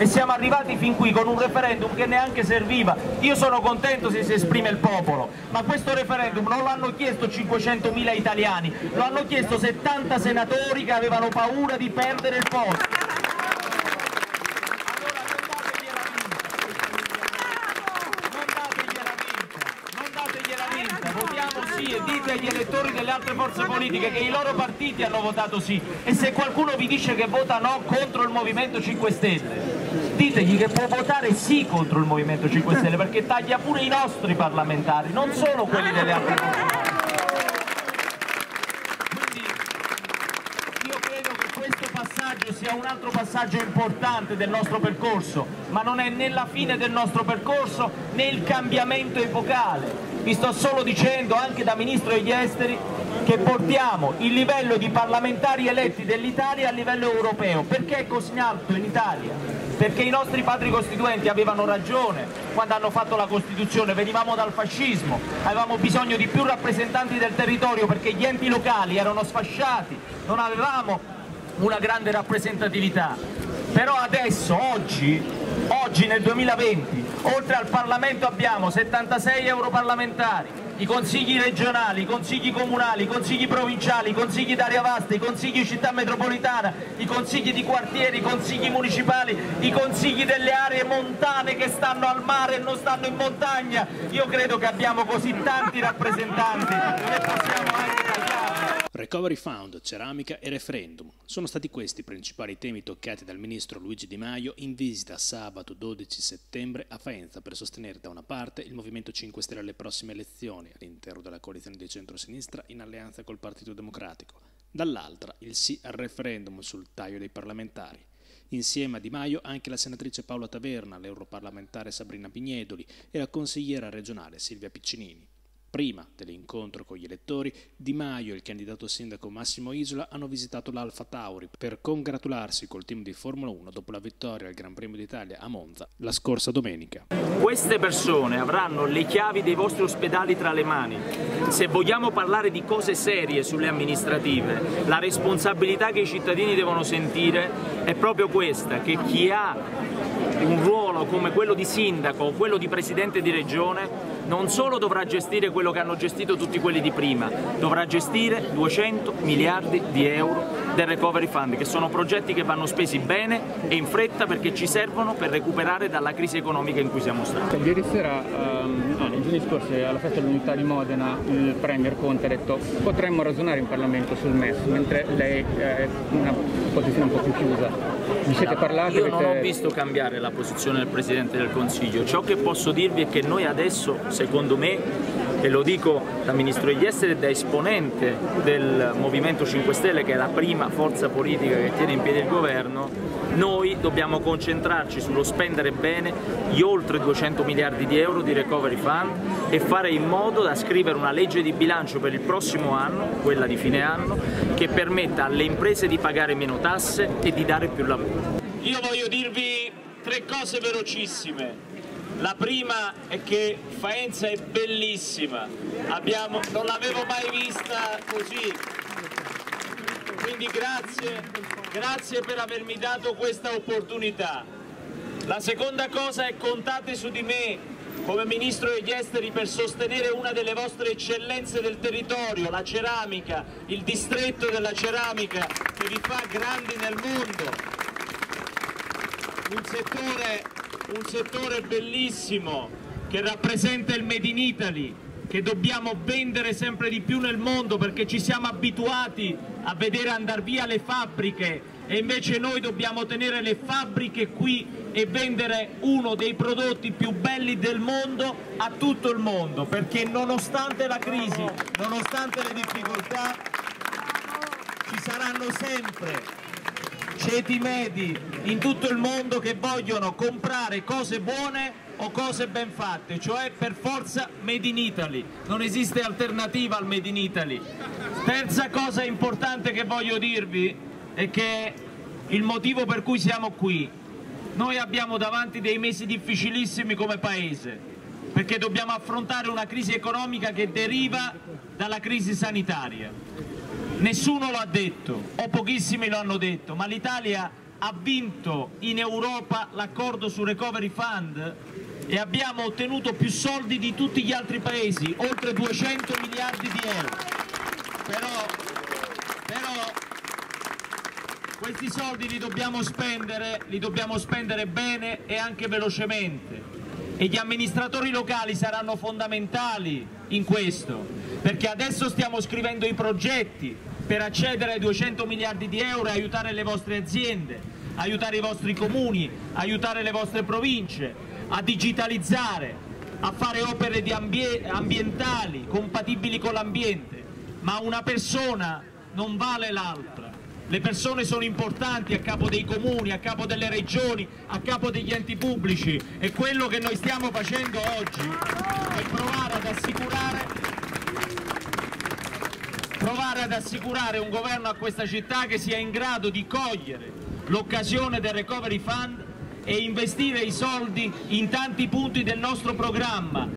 e siamo arrivati fin qui con un referendum che neanche serviva. Io sono contento se si esprime il popolo, ma questo referendum non l'hanno chiesto 500.000 italiani, lo hanno chiesto 70 senatori che avevano paura di perdere il posto. e dite agli elettori delle altre forze politiche che i loro partiti hanno votato sì e se qualcuno vi dice che vota no contro il Movimento 5 Stelle ditegli che può votare sì contro il Movimento 5 Stelle perché taglia pure i nostri parlamentari, non solo quelli delle altre forze sia un altro passaggio importante del nostro percorso, ma non è né la fine del nostro percorso né il cambiamento epocale. Vi sto solo dicendo, anche da Ministro degli Esteri, che portiamo il livello di parlamentari eletti dell'Italia a livello europeo. Perché è così alto in Italia? Perché i nostri padri costituenti avevano ragione quando hanno fatto la Costituzione, venivamo dal fascismo, avevamo bisogno di più rappresentanti del territorio perché gli enti locali erano sfasciati, non avevamo una grande rappresentatività. Però adesso, oggi, oggi nel 2020, oltre al Parlamento abbiamo 76 europarlamentari, i consigli regionali, i consigli comunali, i consigli provinciali, i consigli d'area vasta, i consigli città metropolitana, i consigli di quartiere, i consigli municipali, i consigli delle aree montane che stanno al mare e non stanno in montagna. Io credo che abbiamo così tanti rappresentanti che possiamo anche. Recovery Fund, ceramica e referendum sono stati questi i principali temi toccati dal ministro Luigi Di Maio in visita sabato 12 settembre a Faenza per sostenere da una parte il Movimento 5 Stelle alle prossime elezioni all'interno della coalizione di centrosinistra in alleanza col Partito Democratico, dall'altra il sì al referendum sul taglio dei parlamentari. Insieme a Di Maio anche la senatrice Paola Taverna, l'europarlamentare Sabrina Pignedoli e la consigliera regionale Silvia Piccinini. Prima dell'incontro con gli elettori, Di Maio e il candidato sindaco Massimo Isola hanno visitato l'Alfa Tauri per congratularsi col team di Formula 1 dopo la vittoria al Gran Premio d'Italia a Monza la scorsa domenica. Queste persone avranno le chiavi dei vostri ospedali tra le mani. Se vogliamo parlare di cose serie sulle amministrative, la responsabilità che i cittadini devono sentire è proprio questa, che chi ha un ruolo come quello di sindaco o quello di presidente di regione non solo dovrà gestire quello che hanno gestito tutti quelli di prima, dovrà gestire 200 miliardi di euro del Recovery Fund, che sono progetti che vanno spesi bene e in fretta perché ci servono per recuperare dalla crisi economica in cui siamo stati. Ieri sera, um, no, nei giorni scorsi, alla festa dell'unità di Modena, il Premier Conte ha detto potremmo ragionare in Parlamento sul MES, mentre lei è una posizione un po' più chiusa. Vi siete parlati? Io non ho visto cambiare la posizione del Presidente del Consiglio, ciò che posso dirvi è che noi adesso, secondo me, e lo dico da Ministro degli Esteri e da esponente del Movimento 5 Stelle che è la prima forza politica che tiene in piedi il governo, noi dobbiamo concentrarci sullo spendere bene gli oltre 200 miliardi di euro di recovery fund e fare in modo da scrivere una legge di bilancio per il prossimo anno, quella di fine anno, che permetta alle imprese di pagare meno tasse e di dare più lavoro. Io voglio dirvi tre cose velocissime. La prima è che Faenza è bellissima, Abbiamo, non l'avevo mai vista così, quindi grazie, grazie per avermi dato questa opportunità. La seconda cosa è contate su di me come Ministro degli Esteri per sostenere una delle vostre eccellenze del territorio, la ceramica, il distretto della ceramica che vi fa grandi nel mondo. Un settore un settore bellissimo che rappresenta il Made in Italy, che dobbiamo vendere sempre di più nel mondo perché ci siamo abituati a vedere andare via le fabbriche e invece noi dobbiamo tenere le fabbriche qui e vendere uno dei prodotti più belli del mondo a tutto il mondo perché nonostante la crisi, nonostante le difficoltà ci saranno sempre ceti medi in tutto il mondo che vogliono comprare cose buone o cose ben fatte, cioè per forza Made in Italy, non esiste alternativa al Made in Italy. Terza cosa importante che voglio dirvi è che il motivo per cui siamo qui, noi abbiamo davanti dei mesi difficilissimi come Paese, perché dobbiamo affrontare una crisi economica che deriva dalla crisi sanitaria Nessuno lo ha detto, o pochissimi lo hanno detto, ma l'Italia ha vinto in Europa l'accordo su Recovery Fund e abbiamo ottenuto più soldi di tutti gli altri paesi, oltre 200 miliardi di euro. Però, però questi soldi li dobbiamo spendere, li dobbiamo spendere bene e anche velocemente e gli amministratori locali saranno fondamentali in questo, perché adesso stiamo scrivendo i progetti per accedere ai 200 miliardi di euro e aiutare le vostre aziende, aiutare i vostri comuni, aiutare le vostre province a digitalizzare, a fare opere ambientali compatibili con l'ambiente, ma una persona non vale l'altra. Le persone sono importanti a capo dei comuni, a capo delle regioni, a capo degli enti pubblici. E quello che noi stiamo facendo oggi è provare ad assicurare, provare ad assicurare un governo a questa città che sia in grado di cogliere l'occasione del Recovery Fund e investire i soldi in tanti punti del nostro programma